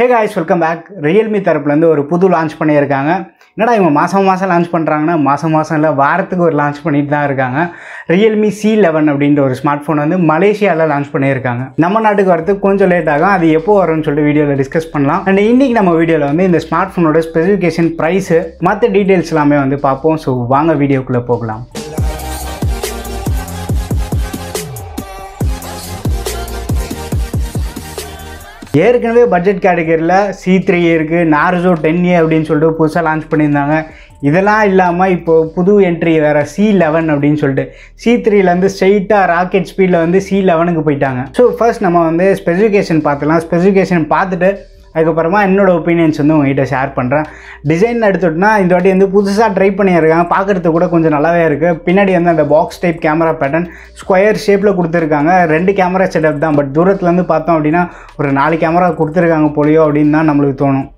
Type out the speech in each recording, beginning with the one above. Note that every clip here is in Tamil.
Hey guys welcome back Realme தரப்புலேருந்து ஒரு புது லான்ச் பண்ணியிருக்காங்க. என்னடா இவங்க மாதம் மாதம் லான்ச் பண்ணுறாங்கன்னா மாதம் மாதம் இல்லை வாரத்துக்கு ஒரு லான்ச் பண்ணிட்டு தான் இருக்காங்க. ரியல்மி சி லெவன் அப்படின்ற ஒரு ஸ்மார்ட் ஃபோன் வந்து மலேசியாவில் லான்ச் பண்ணியிருக்காங்க. நம்ம நாட்டுக்கு வரதுக்கு கொஞ்சம் லேட் ஆகும். அது எப்போ வரும்னு சொல்லிட்டு வீடியோவில் டிஸ்கஸ் பண்ணலாம். அண்ட் இன்றைக்கி நம்ம வீடியோவில் வந்து இந்த ஸ்மார்ட் ஃபோனோட ஸ்பெசிஃபிகேஷன் ப்ரைஸு மற்ற டீட்டெயில்ஸ் எல்லாமே வந்து பார்ப்போம். ஸோ வாங்க வீடியோக்குள்ளே போகலாம். ஏற்கனவே பட்ஜெட் கேட்டகரியில் சி த்ரீ இருக்குது நார்ஜோ டென் ஏ அப்படின்னு சொல்லிட்டு புதுசாக லான்ச் பண்ணியிருந்தாங்க. இதெல்லாம் இல்லாமல் இப்போது புது என்ட்ரி வேறு சி லெவன் அப்படின்னு சொல்லிட்டு. சி த்ரீலேருந்து ஸ்ட்ரெயிட்டாக ராக்கெட் ஸ்பீடில் வந்து சி லெவனுக்கு போயிட்டாங்க. ஸோ ஃபர்ஸ்ட் நம்ம வந்து ஸ்பெசிஃபிகேஷன் பார்த்துலாம் ஸ்பெசிஃபிகேஷன் பார்த்துட்டு அதுக்கப்புறமா என்னோடய ஒப்பீனியன்ஸ் வந்து உங்ககிட்ட ஷேர் பண்ணுறேன் டிசைன் எடுத்துட்டோம்னா இந்த வாட்டி வந்து புதுசாக ட்ரை பண்ணியிருக்காங்க. பார்க்குறது கூட கொஞ்சம் நல்லாவே இருக்குது பின்னாடி வந்து அந்த box type camera pattern square ஷேப்பில் கொடுத்துருக்காங்க. ரெண்டு கேமரா செட்டப் தான். பட் தூரத்துலேருந்து பார்த்தோம் அப்படின்னா ஒரு நாலு கேமரா கொடுத்துருக்காங்க போலியோ அப்படின்னு தான் நம்மளுக்கு தோணும்.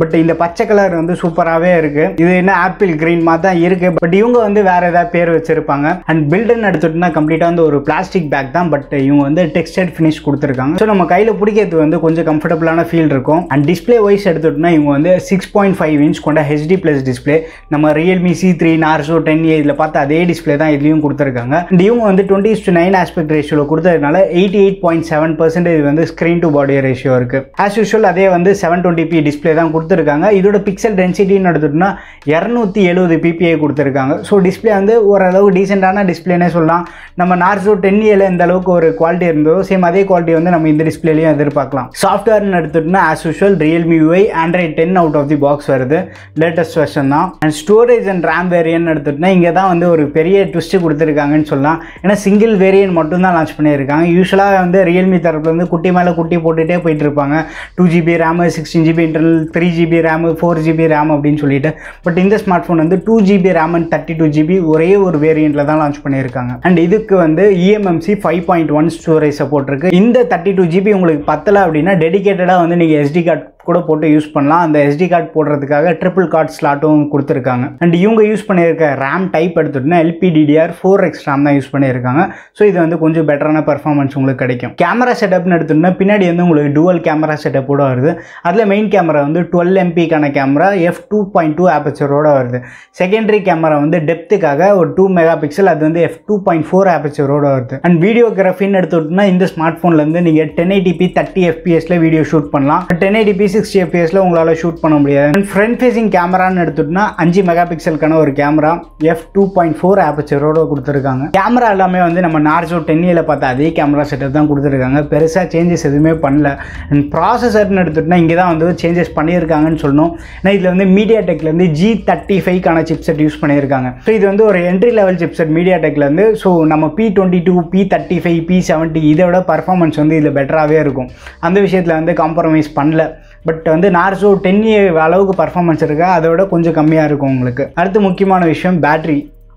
பட் இந்த பச்சை கலர் வந்து சூப்பராகவே இருக்குது இது என்ன ஆப்பிள் க்ரீன் மாதிரி தான் இருக்குது பட் இவங்க வந்து வேறு ஏதாவது பேர் வச்சுருப்பாங்க. அண்ட் பில்டுன்னு எடுத்துட்டோம்னா கம்ப்ளீட்டாக வந்து ஒரு பிளாஸ்டிக் பேக் தான். பட் இவங்க வந்து டெக்ஸ்டைல் ஃபினிஷ் கொடுத்துருக்காங்க. ஸோ நம்ம கையில் பிடிக்கிறது வந்து கொஞ்சம் கம்ஃபர்டபுளான ஃபீல் இருக்கும். அண்ட் டிஸ்பிளே வைஸ் எடுத்துட்டோம்னா இவங்க வந்து சிக்ஸ் பாயிண்ட் ஃபைவ் இன்ச் கொண்ட ஹெச்டி ப்ளஸ் டிஸ்பிளே நம்ம Realme C three Narzo ten A இதில் பார்த்து அதே டிஸ்பிளே தான் இதுலேயும் கொடுத்துருக்காங்க. அண்ட் இவங்க வந்து டுவெண்ட்டி டு நைன் ஆஸ்பெக்ட் ரேஷியோவில் கொடுத்ததுனால eighty eight point seven percentage வந்து ஸ்க்ரீன் டு பாடி ரேஷியோ இருக்குது ஆஸ் யூஷுவல் அதே வந்து செவன் டுவெண்ட்டி பி டிஸ்பிளே தான் கொடுத்துருக்காங்க. இதோட பிக்சல் டென்சிட்டின்னு எடுத்துட்டோம்னா இரநூத்தி எழுபது பிபிஐ கொடுத்துருக்காங்க. ஸோ டிஸ்பிளே வந்து ஓரளவு டீசெண்டான டிஸ்பிளேனே சொல்லலாம். நம்ம நார்சோ டென் ஏல இந்த அளவுக்கு ஒரு குவாலிட்டி இருந்ததோ சேம் அதே குவாலிட்டி வந்து நம்ம இந்த டிஸ்பிளேலையும் எதிர்பார்க்கலாம். சாஃப்ட்வேர்னு எடுத்துட்டோம்னா as usual Realme UI Android ten out of the box வருது. லேட்டஸ்ட் வெர்ஷன் தான். And storage and RAM variant எடுத்துட்டோம்னா இங்கே தான் வந்து ஒரு பெரிய ட்விஸ்ட்டு கொடுத்துருக்காங்கன்னு சொல்லலாம். ஏன்னா சிங்கிள் வேரியன்ட் மட்டும் தான் லான்ச் பண்ணியிருக்காங்க. யூஸ்வலாக வந்து ரியல்மி தரப்புலேருந்து குட்டி மேலே குட்டி போட்டுகிட்டே போயிட்டு இருப்பாங்க. Two GB RAM sixteen GB internal three GB RAM four GB RAM அப்படின்னு சொல்லிட்டு. பட் இந்த ஸ்மார்ட் ஃபோன் வந்து two GB RAM and thirty two GB ஒரே ஒரு வேரியண்ட்டில் தான் லான்ச் பண்ணியிருக்காங்க. அண்ட் இதுக்கு வந்து eMMC five point one storage support இருக்குது இந்த தேர்ட்டி டூ ஜிபி உங்களுக்கு பத்தலை அப்படின்னா டெடிகேட்டடாக வந்து நீங்கள் எஸ்டி கார்டு கூட போட்டு யூஸ் பண்ணலாம். அந்த எஸ்டி கார்டு போடுறதுக்காக ட்ரிபிள் கார்ட் ஸ்லாட்டும் கொடுத்துருக்காங்க. அண்ட் இவங்க யூஸ் பண்ணியிருக்க ரேம் டைப் எடுத்துகிட்டோன்னா எல்பிடிடிஆர் ஃபோர் எக்ஸ் ரேம் தான் யூஸ் பண்ணியிருக்காங்க. ஸோ இது வந்து கொஞ்சம் பெட்டரான பர்ஃபார்மன்ஸ் உங்களுக்கு கிடைக்கும். கேமரா செட்டப்னு எடுத்தோம்னா பின்னாடி வந்து உங்களுக்கு டுவல் கேமரா செட்டப்போட வருது. அதில் மெயின் கேமரா வந்து twelve எம்பிக்கான camera F two point two ஆப்பச்சரோட வருது. செகண்டரி கேமரா வந்து டெப்த்துக்காக ஒரு டூ மெகா பிக்சல் அது வந்து எஃப் டூ பாயிண்ட் ஃபோர் ஆப்பச்சரோட வருது. அண்ட் வீடியோகிராஃபின்னு எடுத்துட்டோம்னா இந்த ஸ்மார்ட் ஃபோன்லேருந்து நீங்கள் டென் எயிட்டிபி தேர்ட்டி எஃபிஎஸில் வீடியோ ஷூட் பண்ணலாம். டென் எயிட்டிபி சிக்ஸ்டி எஃபிஎஸில் உங்களால் ஷூட் பண்ண முடியாது. அண்ட் ஃப்ரண்ட் ஃபேஸிங் கேமரான்னு எடுத்துட்டோம்னா அஞ்சு மெகா பிக்சலுக்கான ஒரு camera F two point four ஆப்பச்சரோட கொடுத்துருக்காங்க. கேமரா எல்லாமே வந்து நம்ம நார்ஜோ டென் ஏல பார்த்த அதே கேமரா செட்டப் தான் கொடுத்துருக்காங்க. பெருசாக சேஞ்சஸ் எதுவுமே பண்ணல. அண்ட் ப்ராசஸர்னு எடுத்துட்டோம்னா இங்கே தான் வந்து சேஞ்சஸ் பண்ணியிருக்காங்கன்னு சொல்லணும். ஏன்னா இதில் வந்து மீடியா டெக்லேருந்து ஜி தேர்ட்டி ஃபைவ்க்கான சிப்செட் யூஸ் பண்ணியிருக்காங்க. ஸோ இது வந்து ஒரு என்ட்ரி லெவல் சிப்செட் மீடியா டெக்லேருந்து ஸோ நம்ம P twenty two P thirty five P seventy இதை விட பர்ஃபார்மன்ஸ் வந்து இதில் பெட்டராகவே இருக்கும். அந்த விஷயத்தில் வந்து காம்ப்ரமைஸ் பண்ணல. பட் வந்து நார்சோ டென் ஏ அளவுக்கு பர்ஃபார்மன்ஸ் இருக்கா? அதை விட கொஞ்சம் கம்மியாக இருக்கும் உங்களுக்கு. அடுத்து முக்கியமான விஷயம் பேட்ரி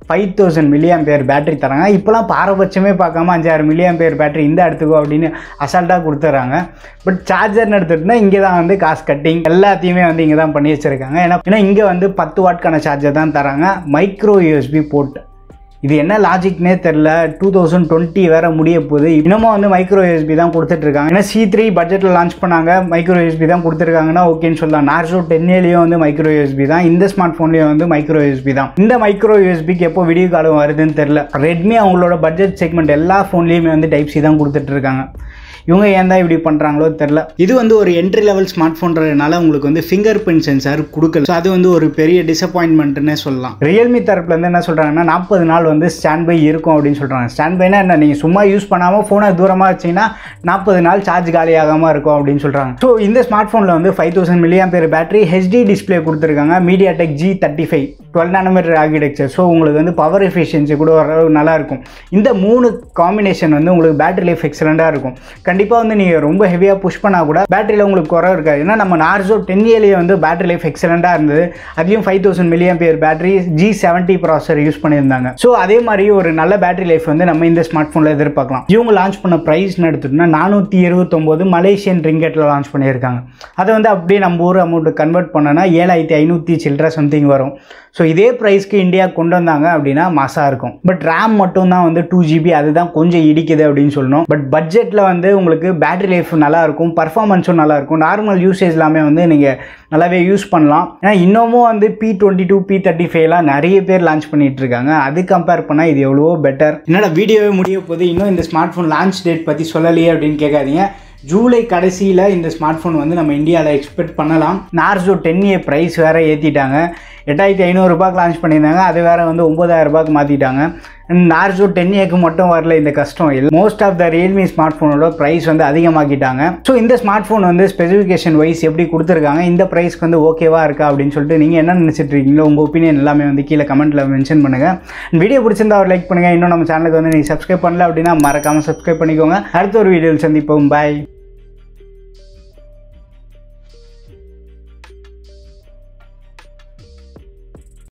ஃபைவ் தௌசண்ட் மில்லியம் பேர் பேட்டரி தராங்க. இப்போலாம் பாரபட்சமே பார்க்காம அஞ்சாயிரம் மில்லியம் பேர் பேட்டரி இந்த இடத்துக்கோ அப்படின்னு அசால்ட்டாக கொடுத்துட்றாங்க. பட் சார்ஜர்னு எடுத்துகிட்டுனா இங்கே தான் வந்து காசு கட்டிங் எல்லாத்தையுமே வந்து இங்கே தான் பண்ணி வச்சுருக்காங்க. ஏன்னா ஏன்னா இங்கே வந்து பத்து வாட்கான சார்ஜர் தான் தராங்க. மைக்ரோ யூஎஸ்பி போர்ட் இது என்ன லாஜிக்னே தெரில டூ தௌசண்ட் டுவெண்ட்டி வேற முடிய போகுது. இன்னமும் வந்து மைக்ரோ யூஎஸ்பி தான் கொடுத்துட்ருக்காங்க. ஏன்னா சி த்ரீ பட்ஜெட்டில் லான்ச் பண்ணாங்க. மைக்ரோ யூஎஸ்பி தான் கொடுத்துருக்காங்கன்னா ஓகேன்னு சொல்லலாம். நார்சோ டென்ஏலையும் வந்து மைக்ரோ யூஎஸ்பி தான். இந்த ஸ்மார்ட் ஃபோன்லேயும் வந்து மைக்ரோ யூஎஸ்பி தான். இந்த மைக்ரோ யூஎஸ்பிக்கு எப்போ வீடியோ காலம் வருதுன்னு தெரில ரெட்மி அவங்களோட பட்ஜெட் செக்மெண்ட் எல்லா ஃபோன்லேயுமே வந்து டைப் சி தான் கொடுத்துட்ருக்காங்க. இவங்க ஏன் தான் இப்படி பண்ணுறாங்களோ தெரில இது வந்து ஒரு என்ட்ரி லெவல் ஸ்மார்ட் ஃபோன்றதுனால உங்களுக்கு வந்து ஃபிங்கர் பிரிண்ட் சென்சார் கொடுக்கல. ஸோ அது வந்து ஒரு பெரிய டிசப்பாயின்மெண்ட்னே சொல்லலாம். ரியல்மி தரப்புலேருந்து என்ன சொல்கிறாங்கன்னா நாற்பது நாள் வந்து ஸ்டாண்ட் பை இருக்கும் அப்படின்னு சொல்கிறாங்க ஸ்டாண்ட் பைனா என்ன? நீங்கள் சும்மா யூஸ் பண்ணாமல் ஃபோனை தூரமாக வச்சிங்கன்னா நாற்பது நாள் சார்ஜ் காலியாகாமல் இருக்கும் அப்படின்னு சொல்கிறாங்க ஸோ இந்த ஸ்மார்ட் ஃபோனில் வந்து five thousand milliamp per battery HD display கொடுத்துருக்காங்க. MediaTek G thirty five twelve nanometer architecture so உங்களுக்கு வந்து பவர் எஃபிஷியன்சி கூட ஓரளவு நல்லாயிருக்கும். இந்த மூணு காம்பினேஷன் வந்து உங்களுக்கு பேட்டரி லைஃப் எக்ஸலண்ட்டாக இருக்கும். கண்டிப்பாக வந்து நீங்கள் ரொம்ப ஹெவியாக புஷ் பண்ணால் கூட பேட்டரியில் உங்களுக்கு குறை இருக்காது. ஏன்னா நம்ம நார்சோ டென் ஏலேயே வந்து பேட்டரி லைஃப் எக்ஸலண்ட்டாக இருந்தது. அதையும் five thousand milliamp per battery G seventy processor use பண்ணியிருந்தாங்க. ஸோ அதே மாதிரி ஒரு நல்ல பேட்டரி லைஃப் வந்து நம்ம இந்த ஸ்மார்ட் ஃபோனில் எதிர்பார்க்கலாம். இவங்க லான்ச் பண்ண ப்ரைஸ்னு எடுத்துட்டோம்னா நானூற்றி இருபத்தொம்போது மலேசியன் ரிங்கெட்டில் லான்ச் பண்ணியிருக்காங்க. அதை வந்து அப்படியே நம்ம ஊர் அமௌண்ட்டு கன்வெர்ட் பண்ணோன்னா ஏழாயிரத்தி ஐநூற்றி சில்லற சம்திங் வரும். ஸோ இதே ப்ரைஸ்க்கு இந்தியா கொண்டு வந்தாங்க அப்படின்னா மாசாக இருக்கும். பட் ரேம் மட்டும் தான் வந்து டூ ஜிபி அதுதான் கொஞ்சம் இடிக்குது அப்படின்னு சொல்லணும். பட் பட்ஜெட்டில் வந்து உங்களுக்கு பேட்டரி லைஃப் நல்லாயிருக்கும் பர்ஃபாமன்ஸும் பர்ஃபார்மன்ஸும் நார்மல் யூசேஜ் எல்லாமே வந்து நீங்கள் நல்லாவே யூஸ் பண்ணலாம். ஏன்னா இன்னமும் வந்து P twenty two P thirty ஃபைவ்லாம் நிறைய பேர் லான்ச் பண்ணிட்டு இருக்காங்க. அது கம்பேர் பண்ணால் இது எவ்வளவோ பெட்டர் என்னோட வீடியோவே முடிய போது இன்னும் இந்த ஸ்மார்ட் ஃபோன் லான்ச் டேட் பற்றி சொல்லலையே அப்படின்னு கேட்காதீங்க. ஜூலை கடைசியில் இந்த ஸ்மார்ட் ஃபோன் வந்து நம்ம இந்தியாவில் எக்ஸ்பெக்ட் பண்ணலாம். நார்சோ டென் ஏ ப்ரைஸ் வேறு ஏற்றிட்டாங்க எட்டாயிரத்தி ஐநூறுரூபாய்க்கு லான்ச் பண்ணியிருந்தாங்க. அது வேறு வந்து ஒம்பதாயிரம் ரூபாய்க்கு மாற்றிட்டாங்க நார்ஜோ டென் ஏக்கு மட்டும் வரல இந்த கஷ்டம். இல்லை most of the Realme smart ஃபோனோட ப்ரைஸ் வந்து அதிகமாக்கிட்டாங்க. ஸோ இந்த ஸ்மார்ட் ஃபோன் வந்து ஸ்பெசிஃபிகேஷன் வைஸ் எப்படி கொடுத்துருக்காங்க இந்த ப்ரைஸ்க்கு வந்து ஓகேவா இருக்கா அப்படின்னு சொல்லிட்டு நீங்கள் என்ன நினச்சிட்டு இருக்கீங்களோ உங்கள் ஒப்பீனியன் எல்லாமே வந்து கீழே கமெண்ட்டில் மென்ஷன் பண்ணுங்கள் வீடியோ பிடிச்சிருந்தா ஒரு லைக் பண்ணுங்கள் இன்னும் நம்ம சேனலுக்கு வந்து நீங்கள் சப்ஸ்கிரைப் பண்ணல அப்படின்னா மறக்காமல் சப்ஸ்கிரைப் பண்ணிக்கோங்க. அடுத்த ஒரு வீடியோவில் சந்திப்போம். பாய்